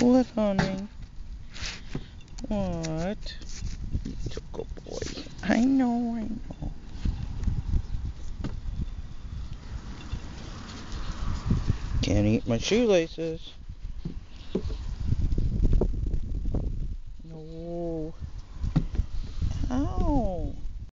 What, honey? What? Took a boy. I know, I know. Can't eat my shoelaces. No. Ow.